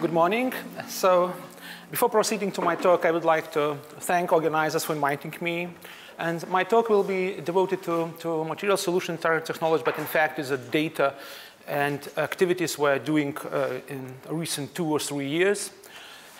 Good morning. So, before proceeding to my talk, I would like to thank organizers for inviting me. And my talk will be devoted to, to material solution target technology, but in fact is a data and activities we're doing uh, in recent two or three years.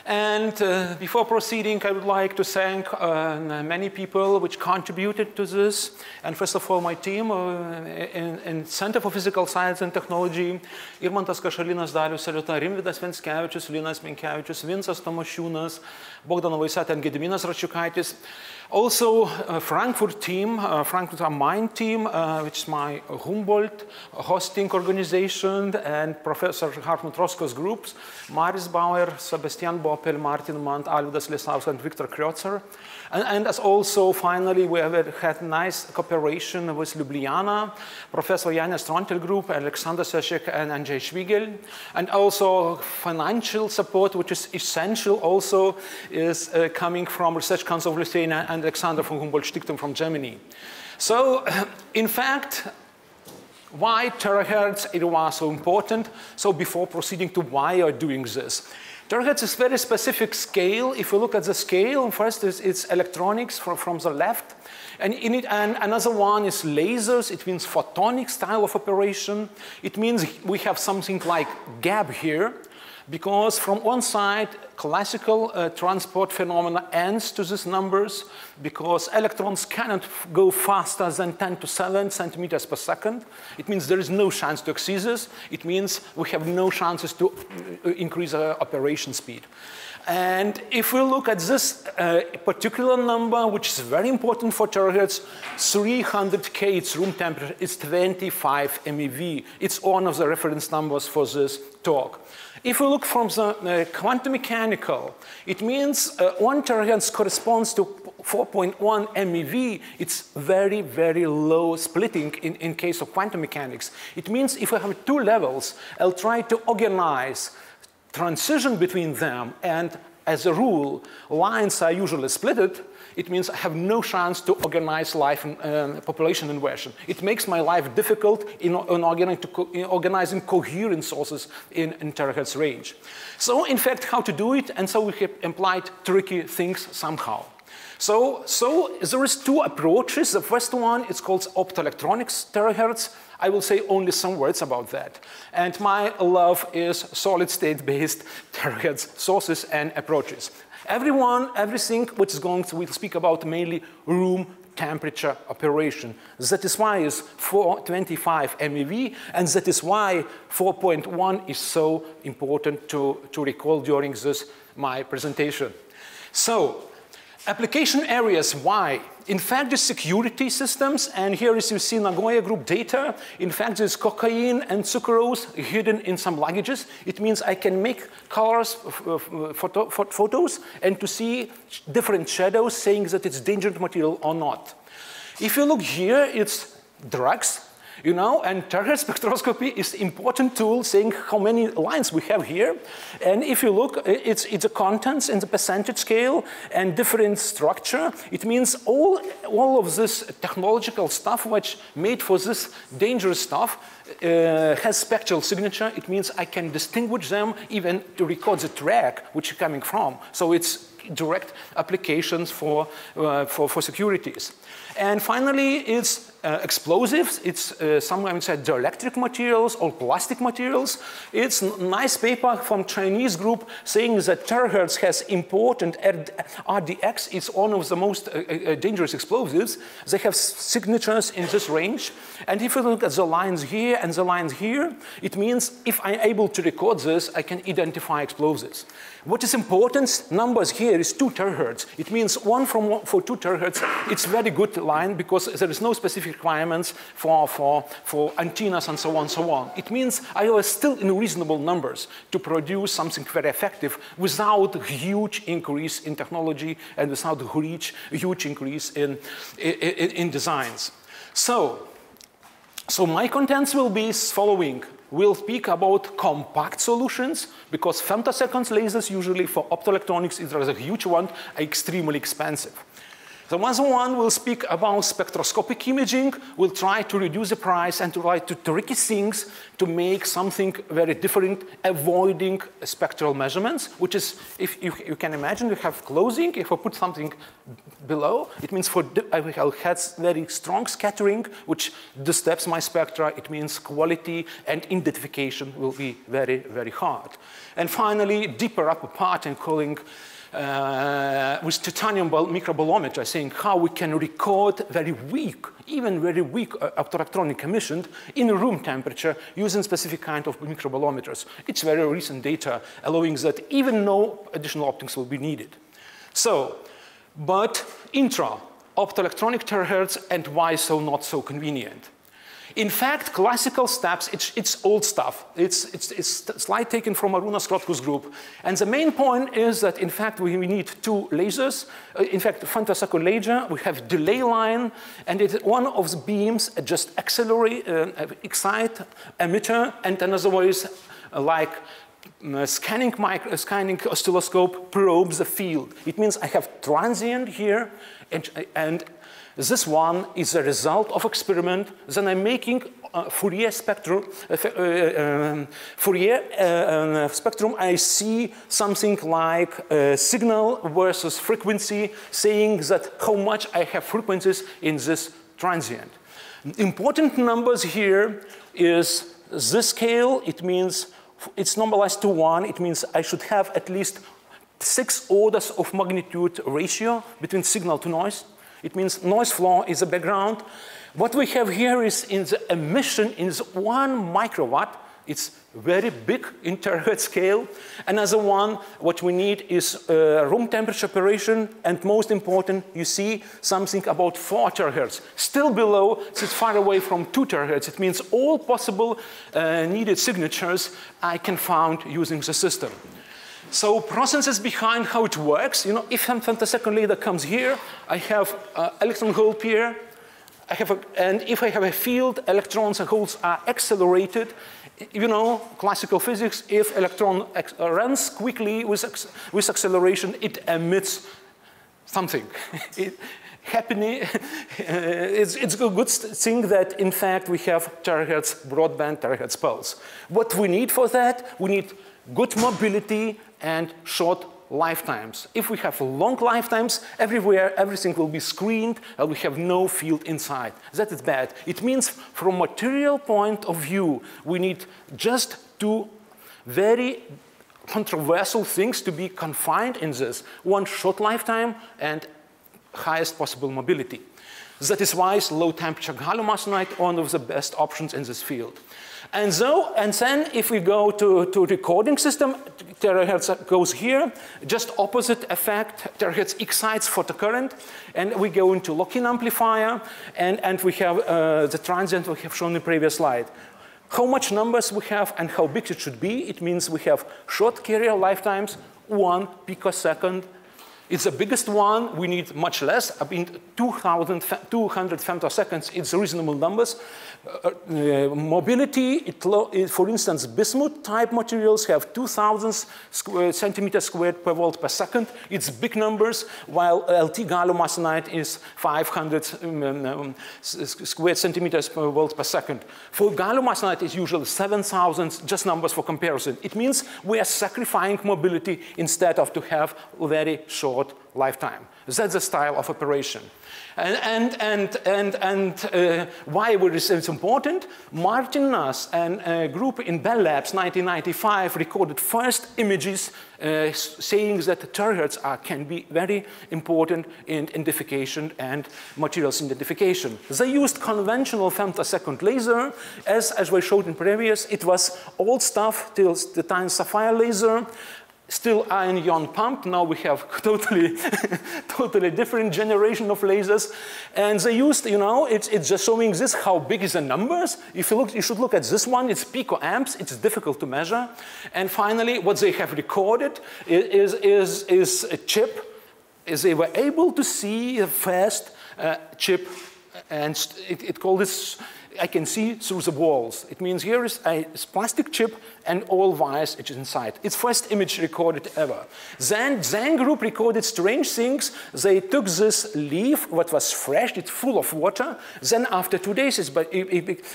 And uh, before proceeding, I would like to thank uh, many people which contributed to this. And first of all, my team uh, in, in, Center for Physical Science and Technology, Irmantas Kašalynas, Dalius Seliuta, Rimvydas Venckevičius, Linas Minkevičius, Vincas Tomašiūnas, Bogdana Voisiat and Gediminas Račiukaitis. Also, Frankfurt team, Frankfurt am Main team, uh, which is my Humboldt hosting organization, and Professor Hartmut Roskos' groups, Maris Bauer, Sebastian Boppel, Martin Mant, Alvidas Lisaus, and Victor Krozer. And, and, as also, finally, we have had nice cooperation with Ljubljana, Professor Janez Trontelj Group, Alexander Sešek, and Andrej Švigelj. And also financial support, which is essential also, is uh, coming from Research Council of Lithuania and Alexander von Humboldt Stiftung from Germany. So, in fact, why terahertz it was so important? So before proceeding to why are doing this, Terahertz is very specific scale. If you look at the scale, first it's, it's electronics from, from the left, and, it, and, another one is lasers. It means photonic style of operation. It means we have something like gap here, because from one side, classical uh, transport phenomena ends to these numbers because electrons cannot go faster than 10 to 7 centimeters per second. It means there is no chance to exceed this. It means we have no chances to uh, increase our operation speed. And if we look at this uh, particular number, which is very important for terahertz, 300K, its room temperature, is 25 MeV. It's one of the reference numbers for this talk. If we look from the uh, quantum mechanical, it means uh, 1 terahertz corresponds to 4.1 MeV. It's very, very low splitting in, in case of quantum mechanics. It means if I have two levels, I'll try to organize transition between them and as a rule, lines are usually splitted it means I have no chance to organize life and um, population inversion. It makes my life difficult in, in, organizing, co in organizing, coherent sources in, in terahertz range. So in fact, how to do it, and so we have implied tricky things somehow. So, so there is two approaches. The first one is called optoelectronics terahertz. I will say only some words about that. And my love is solid state based terahertz sources and approaches. Everyone, everything which is going to, we'll speak about mainly room temperature operation. That is why it's 425 MeV, and that is why 4.1 is so important to, to recall during this, my presentation. So, application areas, why? In fact, the security systems, and here as you see Nagoya group data, in fact, there's cocaine and sucrose hidden in some luggages. It means I can make colors, photo, photos, and to see different shadows saying that it's dangerous material or not. If you look here, it's drugs, you know, and terahertz spectroscopy is important tool saying how many lines we have here. And if you look, it's, it's the contents in the percentage scale and different structure. It means all, all of this technological stuff which made for this dangerous stuff uh, has spectral signature. It means I can distinguish them even to record the track which is coming from. So it's direct applications for, uh, for, for securities. And finally, it's uh, explosives. It's uh, sometimes said dielectric materials or plastic materials. It's nice paper from Chinese group saying that terahertz has important RDX. It's one of the most uh, uh, dangerous explosives. They have signatures in this range. And if you look at the lines here and the lines here, it means if I'm able to record this, I can identify explosives. What is important, numbers here is 2 terahertz. It means one from one, for 2 terahertz, it's very good line because there is no specific requirements for, for, for antennas and so on and so on. It means I was still in reasonable numbers to produce something very effective without huge increase in technology and without huge, huge increase in, in, in designs. So, so my contents will be following. We'll speak about compact solutions because femtoseconds lasers usually for optoelectronics, is a huge one, are extremely expensive. The one will speak about spectroscopic imaging. We'll try to reduce the price and to try to tricky things to make something very different, avoiding spectral measurements, which is, if you, you can imagine, you have closing. If I put something below, it means for I will have very strong scattering, which disturbs my spectra. It means quality and identification will be very, very hard. And finally, deeper upper part and calling uh, with titanium microbolometer, saying how we can record very weak, even very weak uh, optoelectronic emission in room temperature using specific kind of microbolometers. It's very recent data allowing that even no additional optics will be needed. So, but intra, optoelectronic terahertz, and why so not so convenient? In fact, classical steps, it's, it's old stuff. It's, it's, it's slide taken from Arūnas Krotkus group. And the main point is that, in fact, we, need two lasers. Uh, in fact, laser, we have delay line, and it, one of the beams just accelerate, uh, excite emitter, and another one is uh, like uh, scanning, micro, uh, scanning oscilloscope probes the field. It means I have transient here, and, and this one is a result of experiment. Then I'm making uh, Fourier spectrum. Uh, uh, um, Fourier uh, spectrum. I see something like signal versus frequency, saying that how much I have frequencies in this transient. Important numbers here is this scale. It means it's normalized to one. It means I should have at least six orders of magnitude ratio between signal to noise. It means noise floor is a background. What we have here is in the emission is one microwatt. It's very big in terahertz scale. Another one, what we need is uh, room temperature operation, and most important, you see something about 4 terahertz. Still below, it's far away from 2 terahertz. It means all possible uh, needed signatures I can find using the system. So processes behind how it works, you know, if some femtosecond laser comes here, I have uh, electron hole pair, I have a, and if I have a field, electrons and holes are accelerated. You know, classical physics, if electron uh, runs quickly with, with acceleration, it emits something. it, happening, it's, it's a good thing that in fact we have terahertz broadband, terahertz pulse. What we need for that, we need good mobility and short lifetimes. If we have long lifetimes, everywhere everything will be screened and we have no field inside. That is bad. It means from material point of view, we need just two very controversial things to be confined in this. One short lifetime and highest possible mobility. That is why low temperature gallium arsenide one of the best options in this field. And so, and then if we go to, to recording system, terahertz goes here, just opposite effect, terahertz excites photocurrent, and we go into lock-in amplifier, and, and we have uh, the transient we have shown in previous slide. How much numbers we have and how big it should be, it means we have short carrier lifetimes, one picosecond it's the biggest one. We need much less. I mean, 200 femtoseconds, it's reasonable numbers. Uh, uh, mobility, it, for instance, bismuth type materials have 2000 square, centimeters squared per volt per second. It's big numbers, while LT gallium arsenide is 500 um, um, um squared centimeters per volt per second. For gallium arsenide, it's usually 7,000, just numbers for comparison. It means we are sacrificing mobility instead of to have very short lifetime. That's the style of operation. And, and, and, and, and uh, why it's important? Martin Nuss and a group in Bell Labs 1995 recorded first images uh, saying that terahertz are, can be very important in identification and materials identification. They used conventional femtosecond laser. As, as we showed in previous, it was old stuff till the time sapphire laser still ion ion pump. Now we have totally, totally different generation of lasers. And they used, you know, it's, it's just showing this, how big is the numbers. If you look, you should look at this one, it's picoamps, it's difficult to measure. And finally, what they have recorded is, is, is a chip, is they were able to see a fast uh, chip, and it, it called this I can see through the walls. It means here is a plastic chip and all wires which is inside. It's first image recorded ever. Then Zhang group recorded strange things. They took this leaf, what was fresh, it's full of water. Then after two days, but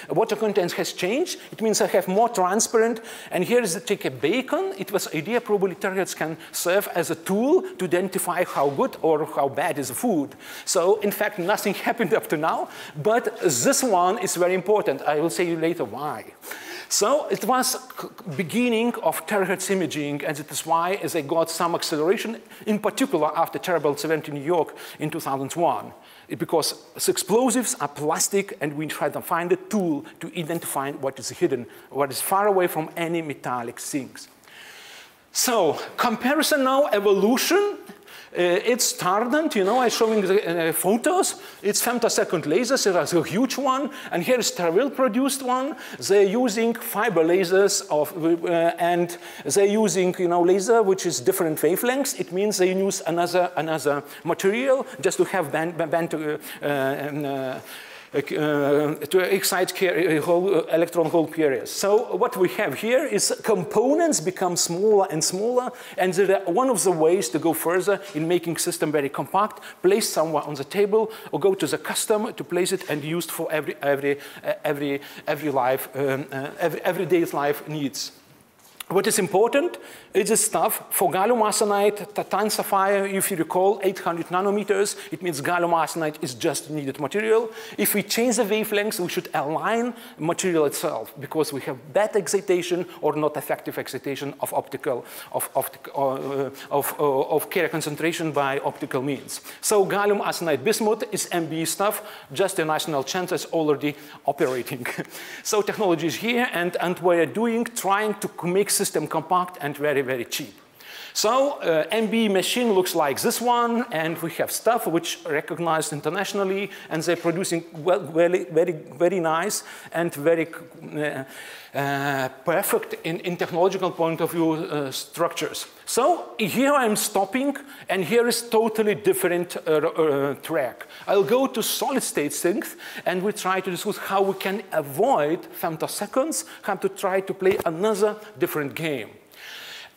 water content has changed. It means I have more transparent. And here is the take a bacon. It was idea probably terahertz can serve as a tool to identify how good or how bad is the food. So in fact, nothing happened up to now. But this one is very important. I will say you later why. So it was beginning of terahertz imaging, and it is why they got some acceleration, in particular after Terabelt event in New York in 2001. It, because explosives are plastic, and we try to find a tool to identify what is hidden, what is far away from any metallic things. So comparison now, evolution, it's Tardent, you know, I'm showing the uh, photos. It's femtosecond lasers, it's a huge one. And here is Terasil produced one. They're using fiber lasers of, uh, and they're using, you know, laser which is different wavelengths. It means they use another, another material just to have band, band uh, uh, uh, to excite whole, uh, electron hole carriers. So what we have here is components become smaller and smaller, and one of the ways to go further in making system very compact, place somewhere on the table, or go to the customer to place it and used for every every uh, every every life um, uh, every everyday's life needs. What is important is the stuff for gallium arsenide, titan sapphire, if you recall, 800 nanometers, it means gallium arsenide is just needed material. If we change the wavelengths, we should align material itself because we have bad excitation or not effective excitation of optical, of, of, uh, of, uh, of carrier concentration by optical means. So gallium arsenide bismuth is MBE stuff, just the national chance is already operating. so technology is here and, and we're doing, trying to make system compact and very, very cheap. So uh, MB machine looks like this one, and we have stuff which recognized internationally, and they're producing well, very, very, very nice and very uh, uh, perfect in, in, technological point of view uh, structures. So here I'm stopping, and here is totally different uh, uh, track. I'll go to solid state synth, and we try to discuss how we can avoid femtoseconds, how to try to play another different game.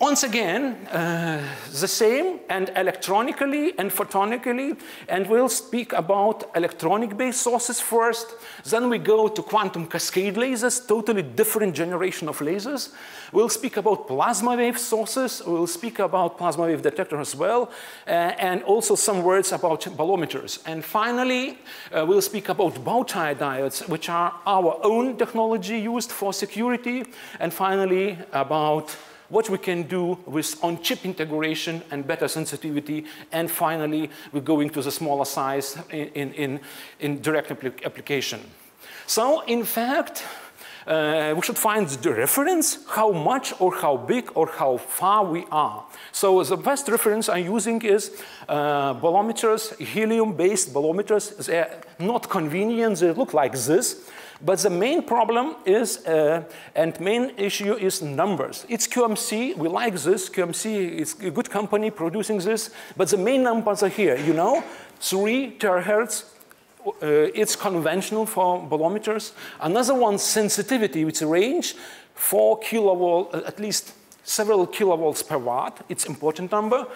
Once again, uh, the same and electronically and photonically, and we'll speak about electronic-based sources first. Then we go to quantum cascade lasers, totally different generation of lasers. We'll speak about plasma wave sources. We'll speak about plasma wave detector as well, uh, and also some words about bolometers. And finally, uh, we'll speak about bow tie diodes, which are our own technology used for security. And finally, about what we can do with on-chip integration and better sensitivity, and finally, we're going to the smaller size in, in, in direct application. So, in fact, uh, we should find the reference, how much or how big or how far we are. So the best reference I'm using is uh, bolometers, helium-based bolometers. They're not convenient, they look like this. But the main problem is, uh, and main issue is numbers. It's QMC, we like this, QMC is a good company producing this, but the main numbers are here, you know, three terahertz, Uh, it's conventional for bolometers. Another one, sensitivity, which range, four kilovolt, uh, at least several kilovolts per watt, it's important number.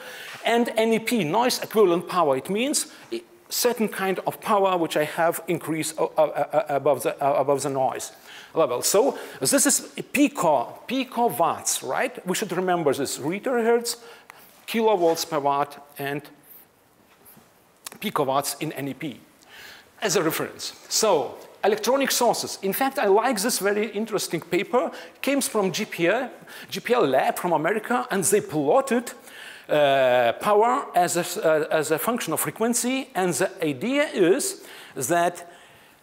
And NEP, noise equivalent power, it means certain kind of power which I have increased uh, uh, above the, above the noise level. So this is pico, pico watts, right? We should remember this, terahertz, kilovolts per watt, and picowatts in NEP as a reference. So electronic sources. In fact, I like this very interesting paper. It came from GPL, JPL lab from America, and they plotted uh, power as a, uh, as a function of frequency. And the idea is that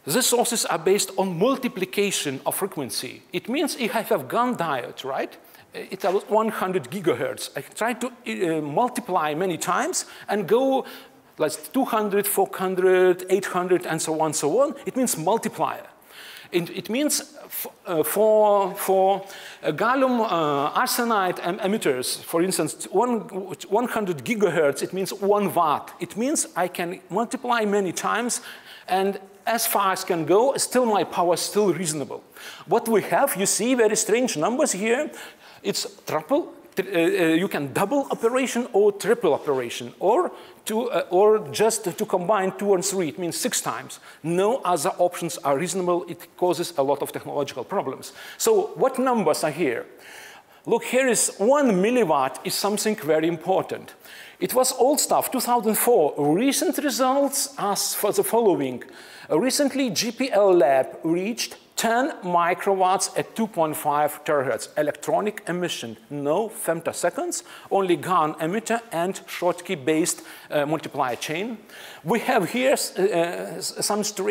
the sources are based on multiplication of frequency. It means if I have GaN diode, right? It's 100 gigahertz. I try to uh, multiply many times and go like 200, 400, 800, and so on, so on. It means multiplier. It, it means uh, for, for uh, gallium uh, arsenide em emitters, for instance, one, 100 gigahertz, it means one watt. It means I can multiply many times and as far as can go, still my power is still reasonable. What we have, you see very strange numbers here. It's triple, you can double operation or triple operation, or, to, uh, or just to combine two and three, it means six times. No other options are reasonable. It causes a lot of technological problems. So what numbers are here? Look, here is one milliwatt is something very important. It was old stuff, 2004. Recent results are for the following. Recently, GPL Lab reached 10 microwatts at 2.5 terahertz electronic emission, no femtoseconds, only GaN emitter and Schottky based uh, multiplier chain. We have here uh, some uh,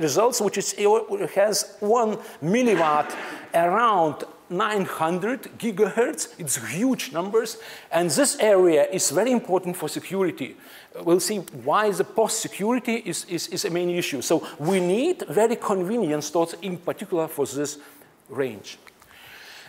results which is, has one milliwatt around 900 gigahertz. It's huge numbers. And this area is very important for security. We'll see why the post security is, is, is a main issue. So we need very convenient stores in particular for this range.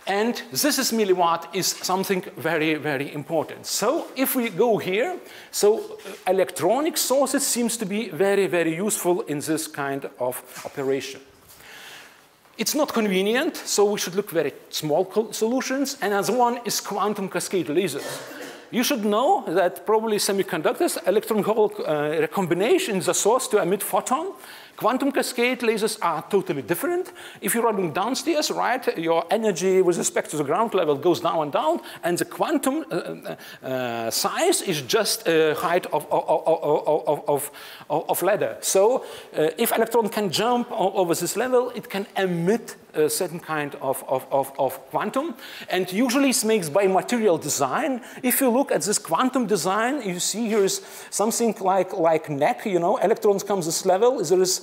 And this is milliwatt is something very, very important. So if we go here, so uh, electronic sources seems to be very, very useful in this kind of operation. It's not convenient, so we should look very small solutions. And as one is quantum cascade lasers. You should know that probably semiconductors, electron hole uh, recombination is the source to emit photon. Quantum cascade lasers are totally different. If you're running downstairs, right, your energy with respect to the ground level goes down and down, and the quantum uh, uh, uh size is just a height of, of, of, of ladder. So uh, if electron can jump over this level, it can emit a certain kind of, of, of, of, quantum. And usually it's made by material design. If you look at this quantum design, you see here is something like, like neck, you know, electrons come this level. There is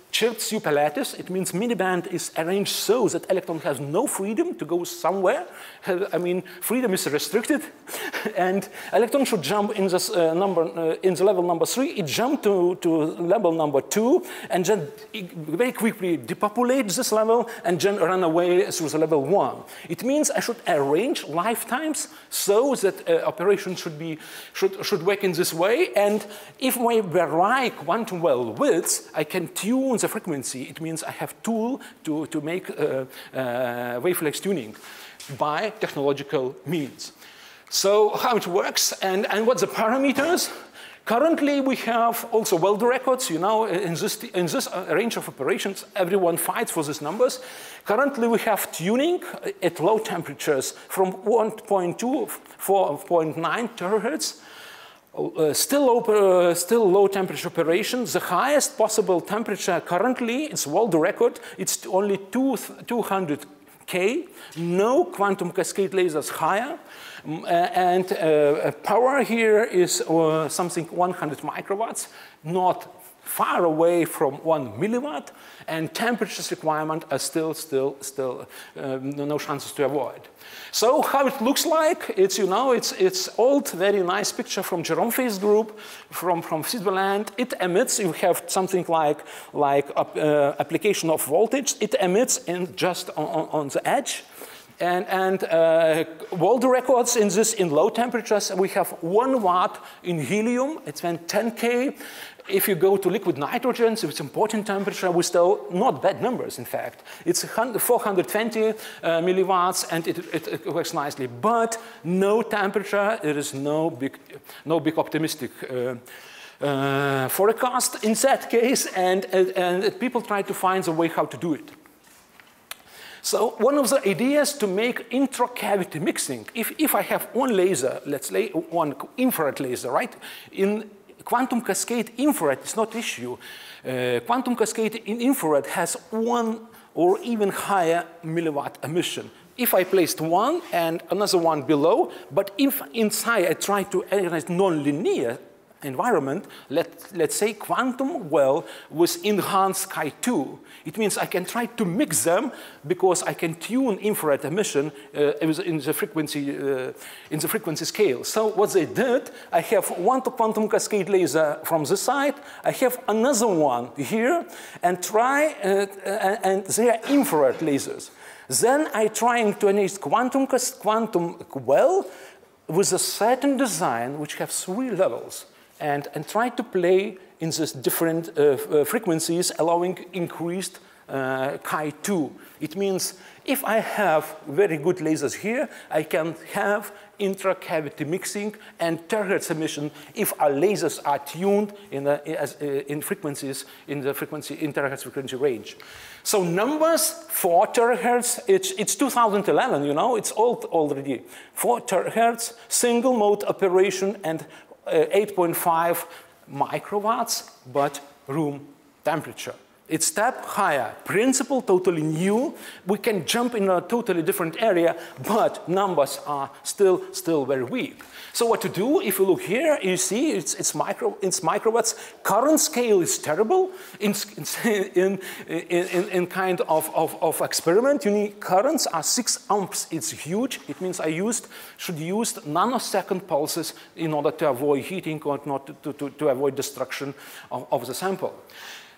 chirped superlattice. It means miniband is arranged so that electron has no freedom to go somewhere. I mean, freedom is restricted. and electron should jump in this uh, number, uh, in the level number three. It jumped to, to level number two and then very quickly depopulate this level and then run away through the level one. It means I should arrange lifetimes so that uh, operation should be, should, should work in this way. And if I vary quantum well widths, I can tune the frequency, it means I have tool to, to make uh, uh, waveflex tuning by technological means. So how it works and, and what the parameters? Currently, we have also weld records. You know, in this, in this uh, range of operations, everyone fights for these numbers. Currently, we have tuning at low temperatures from 1.2 to 4.9 terahertz. Uh, still, low, uh, still low temperature operation. The highest possible temperature currently, it's world record, it's only two, 200 K. No quantum cascade lasers higher. Mm, uh, and uh, power here is uh, something 100 microwatts, not far away from one milliwatt, and temperatures requirement are still, still, still uh, no chances to avoid. So how it looks like, it's, you know, it's, it's old, very nice picture from Jerome Faist group from, from Switzerland. It emits, you have something like, like uh, application of voltage. It emits in just on, on the edge. And, and uh, world records in this, in low temperatures, we have one watt in helium, it's when 10K. If you go to liquid nitrogen, so it's important temperature, we still not bad numbers, in fact. It's 420 uh, milliwatts, and it, it, it, works nicely. But no temperature, there is no big, no big optimistic uh, uh, forecast in that case, and, and, and people try to find a way how to do it. So one of the ideas to make intra-cavity mixing, if, if I have one laser, let's say one infrared laser, right? In quantum cascade infrared is not issue. Uh, quantum cascade in infrared has one or even higher milliwatt emission. If I placed one and another one below, but if inside I try to organize non-linear environment, let, let's say quantum well with enhanced Chi2. It means I can try to mix them because I can tune infrared emission uh, in, the frequency, uh, in the frequency scale. So what they did, I have one quantum cascade laser from the side, I have another one here, and try, uh, and they are infrared lasers. Then I trying to enhance quantum, quantum well with a certain design which have three levels and, and try to play in these different uh, uh, frequencies, allowing increased uh, Chi2. It means if I have very good lasers here, I can have intra-cavity mixing and terahertz emission if our lasers are tuned in, the, as, uh, in frequencies in the frequency, in terahertz frequency range. So numbers, 4 terahertz, it's, it's 2011, you know, it's old already. 4 terahertz, single mode operation and Uh, 8.5 microwatts, but room temperature. It's step higher. Principle totally new. We can jump in a totally different area, but numbers are still, still very weak. So what to do? If you look here, you see it's, it's, micro, it's microwatts. Current scale is terrible. In, in, in, in kind of, of, of experiment, you need currents are six amps. It's huge. It means I used, should use nanosecond pulses in order to avoid heating or not to, to, to avoid destruction of, of the sample.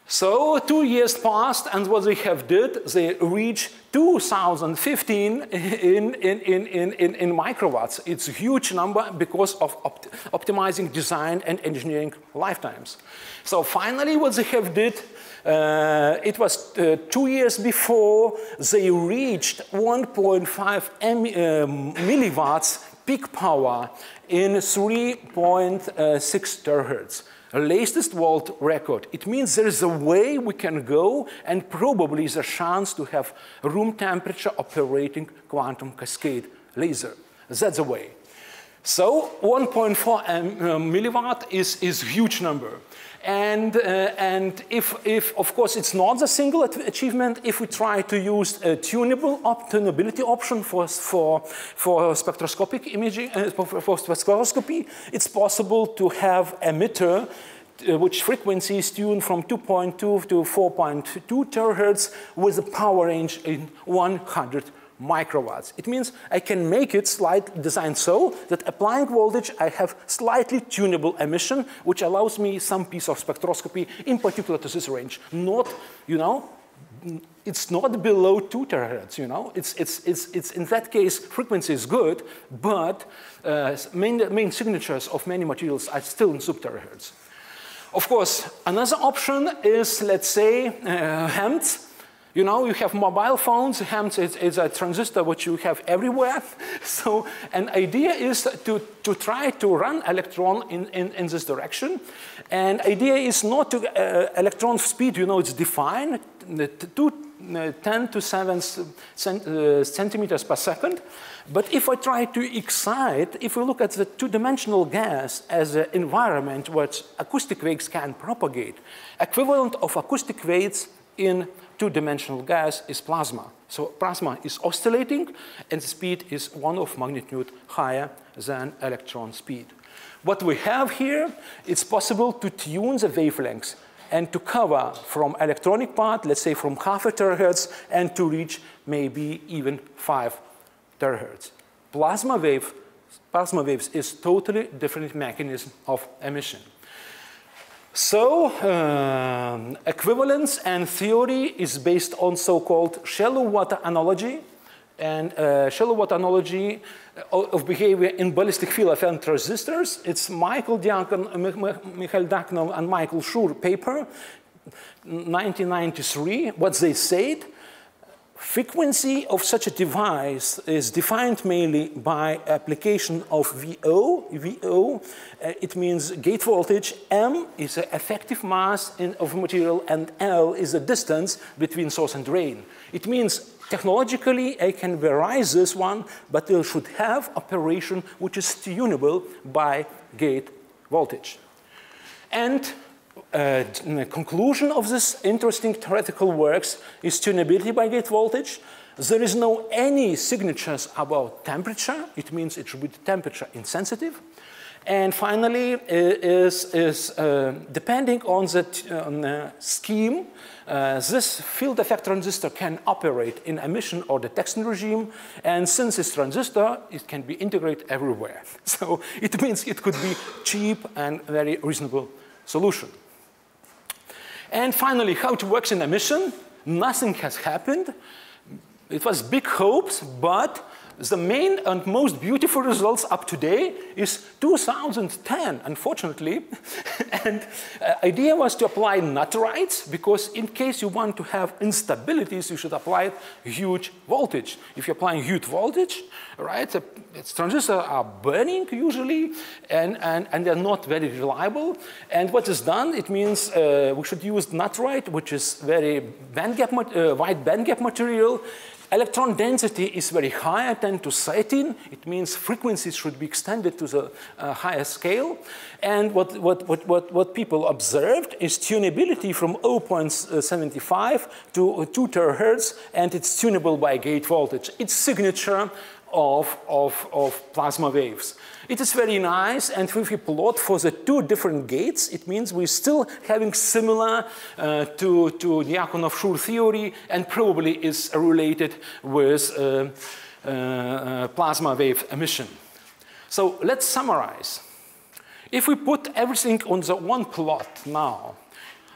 So two years passed, and what they have did, they reached 2015 in, in, in, in, in, microwatts. It's a huge number because of opt optimizing design and engineering lifetimes. So finally, what they have did, uh, it was uh, two years before they reached 1.5 uh, milliwatts peak power in 3.6 terahertz latest world record. It means there is a way we can go and probably is a chance to have room temperature operating quantum cascade laser. That's the way. So 1.4 uh, milliwatt is, is huge number. And, uh, and if, if, of course, it's not a single achievement, if we try to use a tunable op tunability option for, for, for spectroscopic imaging, uh, for, for spectroscopy, it's possible to have emitter uh, which frequency is tuned from 2.2 to 4.2 terahertz with a power range in 100 microwatts. It means I can make it slide designed so that applying voltage, I have slightly tunable emission, which allows me some piece of spectroscopy in particular to this range. Not, you know, it's not below two terahertz, you know. It's, it's, it's, it's in that case, frequency is good, but uh, main, main signatures of many materials are still in sub-terahertz. Of course, another option is, let's say, uh, you know, you have mobile phones, HEMT is, is, a transistor which you have everywhere. So an idea is to, to try to run electron in, in, in this direction. And idea is not to, uh, electron speed, you know, it's defined, two, uh, 10 to 7 cent, uh, centimeters per second. But if I try to excite, if we look at the two-dimensional gas as an environment where acoustic waves can propagate, equivalent of acoustic waves in two-dimensional gas is plasma. So plasma is oscillating and the speed is one of magnitude higher than electron speed. What we have here, it's possible to tune the wavelengths and to cover from electronic part, let's say from half a terahertz, and to reach maybe even five terahertz. Plasma wave, plasma waves is totally different mechanism of emission. So um, equivalence and theory is based on so-called shallow water analogy and uh, shallow water analogy of behavior in ballistic field FM transistors. It's Michael Diakon, Michael Dyakonov and Michael Shur paper, 1993. What they said, Frequency of such a device is defined mainly by application of VO. VO, uh, it means gate voltage. M is the effective mass in, of material, and L is the distance between source and drain. It means technologically I can vary this one, but it should have operation which is tunable by gate voltage. And uh, conclusion of this interesting theoretical works is tunability by gate voltage. There is no any signatures about temperature. It means it should be temperature insensitive. And finally, is, is uh, depending on the, on the scheme, uh, this field effect transistor can operate in emission or detection regime. And since it's transistor, it can be integrated everywhere. So it means it could be cheap and very reasonable solution. And finally, how it works in emission. Nothing has happened. It was big hopes, but the main and most beautiful results up to date is 2010, unfortunately. and uh, idea was to apply nitrides because in case you want to have instabilities, you should apply huge voltage. If you're applying huge voltage, right, the transistors are burning usually and, and, and they're not very reliable. And what is done, it means uh, we should use nitride, which is very band gap, uh, wide band gap material Electron density is very high, 10 to 13. It means frequencies should be extended to the uh, higher scale. And what, what, what, what, what people observed is tunability from 0.75 to 2 terahertz, and it's tunable by gate voltage. Its signature of, of, of plasma waves. It is very nice, and if we plot for the two different gates, it means we're still having similar uh, to, to Dyakonov-Shur theory, and probably is related with uh, uh, uh, plasma wave emission. So let's summarize. If we put everything on the one plot now,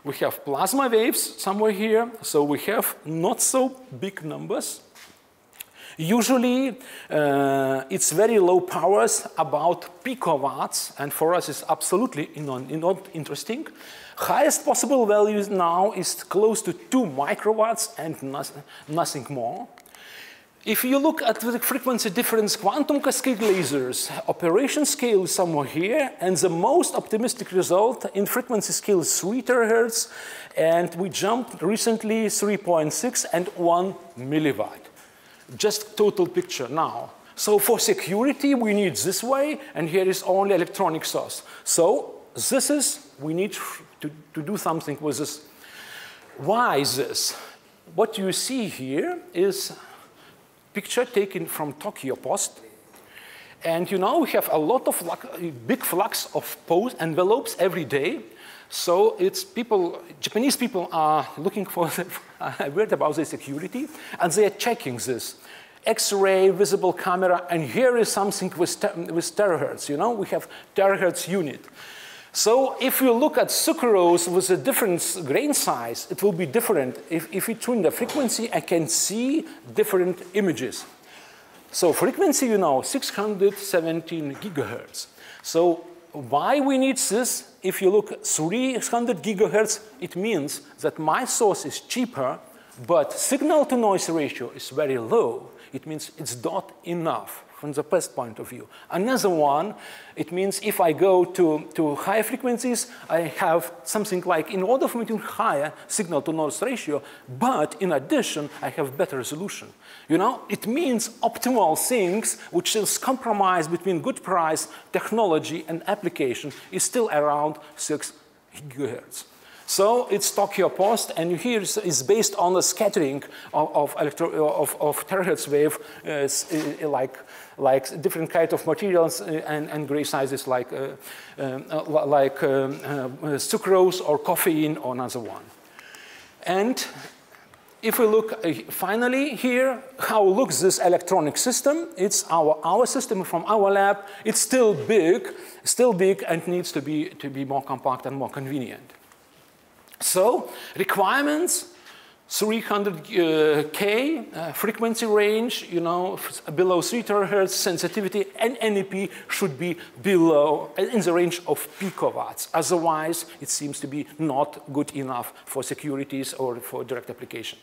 we have plasma waves somewhere here, so we have not so big numbers. Usually, uh, it's very low powers, about picowatts, and for us it's absolutely not interesting. Highest possible value now is close to 2 microwatts and nothing more. If you look at the frequency difference quantum cascade lasers, operation scale is somewhere here, and the most optimistic result in frequency scale is 3 terahertz, and we jumped recently 3.6 and 1 milliwatt just total picture now. So for security, we need this way, and here is only electronic source. So this is, we need to, to do something with this. Why is this? What you see here is picture taken from Tokyo Post. And you know, we have a lot of big flux of post envelopes every day. So it's people, Japanese people are looking for, I read about the security, and they are checking this. X-ray, visible camera, and here is something with, with terahertz, you know, we have terahertz unit. So if you look at sucrose with a different grain size, it will be different. If, if we tune the frequency, I can see different images. So frequency, you know, 617 gigahertz. So why we need this? If you look 300 gigahertz, it means that my source is cheaper, but signal to noise ratio is very low. It means it's not enough from the best point of view. Another one, it means if I go to, to higher frequencies, I have something like, in order for me to higher signal to noise ratio, but in addition, I have better resolution. You know, it means optimal things, which is compromise between good price, technology, and application, is still around 6 gigahertz. So it's Tokyo Post, and here is based on the scattering of, of, electro, of, of terahertz wave, uh, uh, like, like different kind of materials uh, and, and gray sizes like, uh, uh like um, uh, sucrose or caffeine or another one. And if we look finally here, how looks this electronic system? It's our, our system from our lab. It's still big, still big and needs to be, to be more compact and more convenient. So requirements, 300K uh, frequency range, you know, below 3 terahertz sensitivity, and NEP should be below, in the range of picowatts. Otherwise, it seems to be not good enough for securities or for direct application.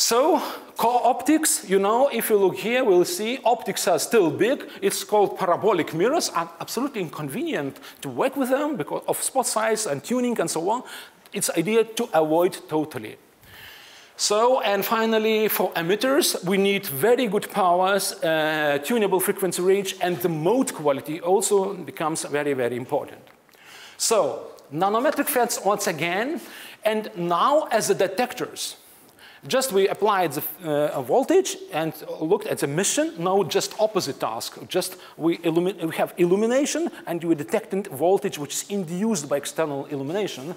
So core optics, you know, if you look here, we'll see optics are still big. It's called parabolic mirrors, are absolutely inconvenient to work with them because of spot size and tuning and so on. It's idea to avoid totally. So, and finally, for emitters, we need very good powers, uh, tunable frequency range, and the mode quality also becomes very, very important. So, nanometric FETs once again, and now as the detectors, Just we applied the uh, voltage and looked at the emission. No, just opposite task. Just we, we have illumination and we detect voltage which is induced by external illumination.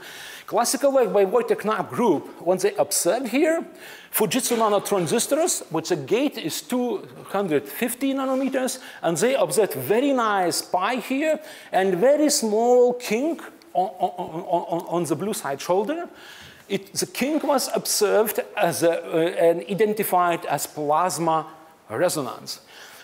Classical way by Wojtek-Knap group, when they observed here, Fujitsu nano transistors, which the gate is 250 nanometers, and they observed very nice pi here and very small kink on, on, on, on the blue side shoulder. It, the kink was observed as a, uh, and identified as plasma resonance.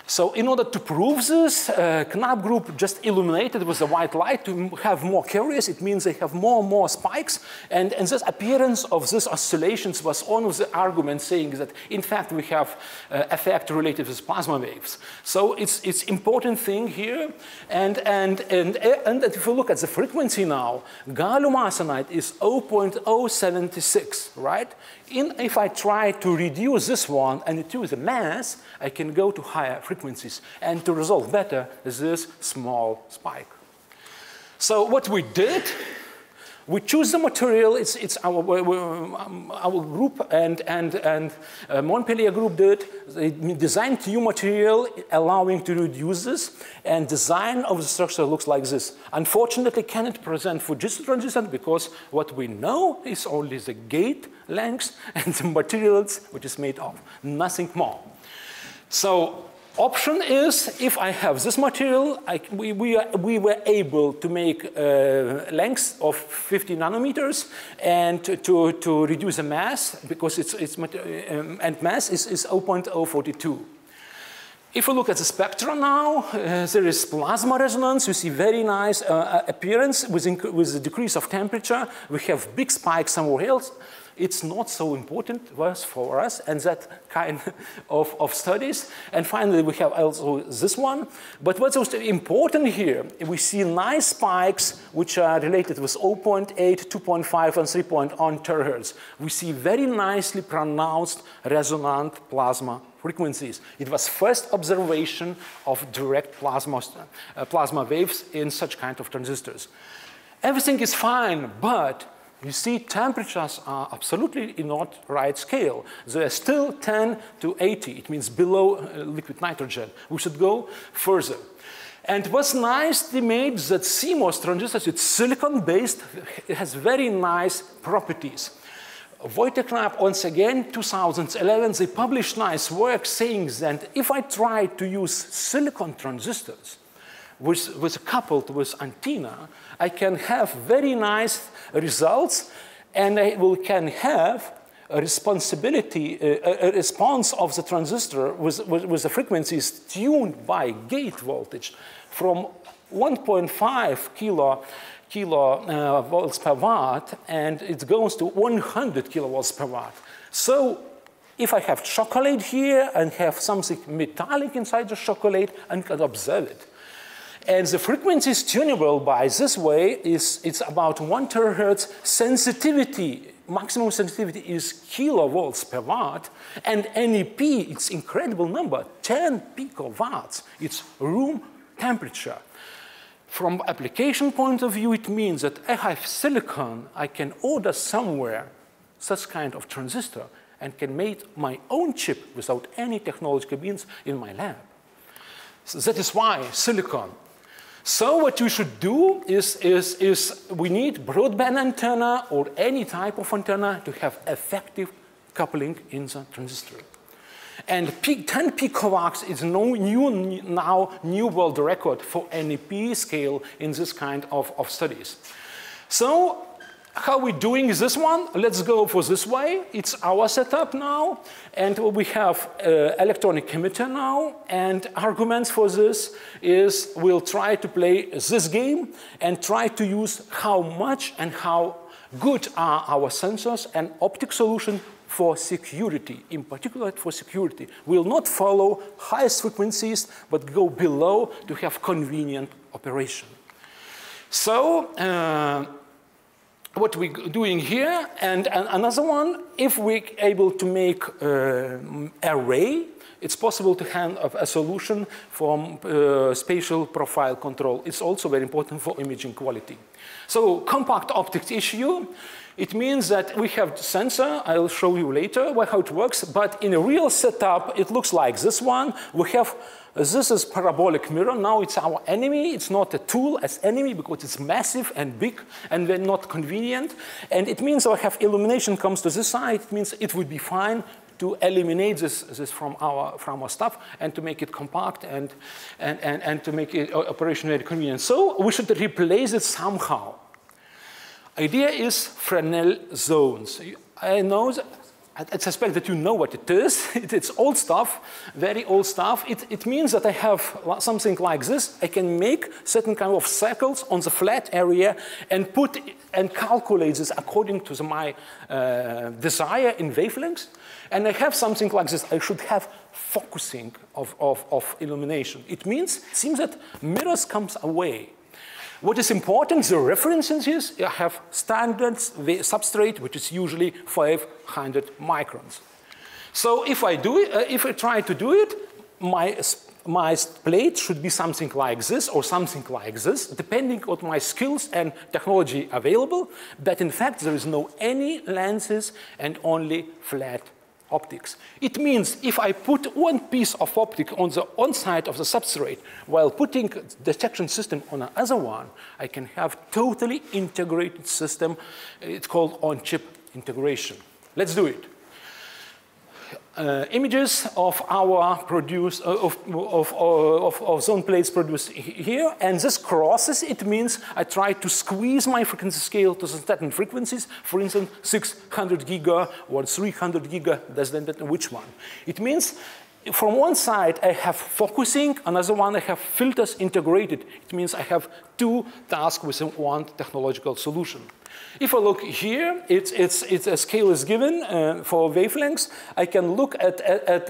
So in order to prove this, uh, Knap group just illuminated with a white light to have more carriers. It means they have more and more spikes. And, and this appearance of these oscillations was one of the arguments saying that, in fact, we have uh, effect related with plasma waves. So it's, it's important thing here. And, and, and, and if you look at the frequency now, gallium arsenide is 0.076, right? In, if I try to reduce this one and reduce the mass, I can go to higher frequencies and to resolve better this small spike. So what we did, we choose the material, it's, it's our, um, our group and, and, and uh, Montpellier group did. They designed new material allowing to reduce this and design of the structure looks like this. Unfortunately, cannot present Fujitsu transistor because what we know is only the gate length and the materials which is made of, nothing more. So option is if I have this material, I, we, we, are, we, were able to make uh, length of 50 nanometers and to, to, reduce the mass because it's, it's um, and mass is, is 0.042. If we look at the spectra now, uh, there is plasma resonance. You see very nice uh, appearance with, with the decrease of temperature. We have big spikes somewhere else it's not so important for us and that kind of, of studies. And finally, we have also this one. But what's also important here, we see nice spikes which are related with 0.8, 2.5, and 3.1 terahertz. We see very nicely pronounced resonant plasma frequencies. It was first observation of direct plasma, uh, plasma waves in such kind of transistors. Everything is fine, but you see, temperatures are absolutely in not right scale. They are still 10 to 80. It means below uh, liquid nitrogen. We should go further. And what's nice, nicely made that CMOS transistors, it's silicon-based, it has very nice properties. Wojtek once again, 2011, they published nice work saying that if I try to use silicon transistors, with, with coupled with antenna, I can have very nice results and I will, can have a responsibility, uh, a response of the transistor with, with, with, the frequencies tuned by gate voltage from 1.5 kilo, kilo uh, volts per watt and it goes to 100 kilowatts per watt. So if I have chocolate here and have something metallic inside the chocolate, I can observe it. And the frequency is tunable by this way is it's about one terahertz sensitivity. Maximum sensitivity is kilovolts per watt. And NEP, it's incredible number, 10 picowatts. It's room temperature. From application point of view, it means that I have silicon, I can order somewhere such kind of transistor and can make my own chip without any technological means in my lab. So that is why silicon so what you should do is, is, is we need broadband antenna or any type of antenna to have effective coupling in the transistor. And 10 picowatts is no new, now new world record for NEP scale in this kind of, of studies. So how we're doing this one? Let's go for this way. It's our setup now. And we have uh, electronic emitter now. And arguments for this is we'll try to play this game and try to use how much and how good are our sensors and optic solution for security, in particular for security. We'll not follow highest frequencies, but go below to have convenient operation. So, uh, what we're doing here, and, and another one, if we're able to make uh, array, it's possible to have a solution from uh, spatial profile control. It's also very important for imaging quality. So compact optics issue, it means that we have sensor, I'll show you later how it works, but in a real setup, it looks like this one. We have uh, this is parabolic mirror. Now it's our enemy. It's not a tool as enemy because it's massive and big and then not convenient. And it means I have illumination comes to this side. It means it would be fine to eliminate this, this from, our, from our stuff and to make it compact and, and, and, and to make it uh, very convenient. So we should replace it somehow. Idea is Fresnel zones. I know I suspect that you know what it is. it's old stuff, very old stuff. It, it, means that I have something like this. I can make certain kind of circles on the flat area and put and calculate this according to the, my uh, desire in wavelengths. And I have something like this. I should have focusing of, of, of illumination. It means, seems that mirrors comes away. What is important, the references is I have standard substrate, which is usually 500 microns. So if I do it, uh, if I try to do it, my, my plate should be something like this or something like this, depending on my skills and technology available, but in fact there is no any lenses and only flat optics. It means if I put one piece of optic on the on side of the substrate while putting detection system on another one, I can have totally integrated system. Uh, it's called on-chip integration. Let's do it uh, images of our produce uh, of, of, of, of, zone plates produced here, and this crosses. It means I try to squeeze my frequency scale to certain frequencies. For instance, 600 giga or 300 giga. Doesn't matter which one. It means from one side, I have focusing, another one, I have filters integrated. It means I have two tasks within one technological solution. If I look here, it's, it's, it's a scale is given uh, for wavelengths. I can look at, at, at,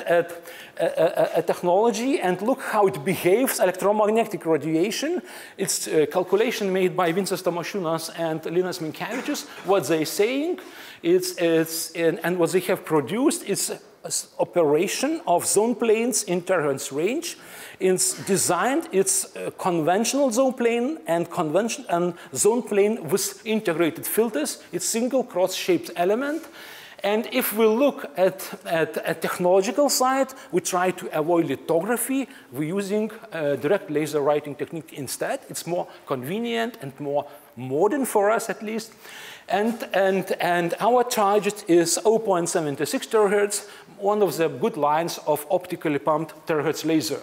at, a technology and look how it behaves electromagnetic radiation. It's a calculation made by Vincent Tamošiūnas and Linas Minkevičius. What they're saying, it's, it's, and what they have produced is operation of zone planes in terahertz range. It's designed, it's conventional zone plane and convention and zone plane with integrated filters. It's single cross-shaped element. And if we look at, at a technological side, we try to avoid lithography. We're using uh, direct laser writing technique instead. It's more convenient and more modern for us at least. And, and, and our target is 0.76 terahertz, one of the good lines of optically pumped terahertz laser.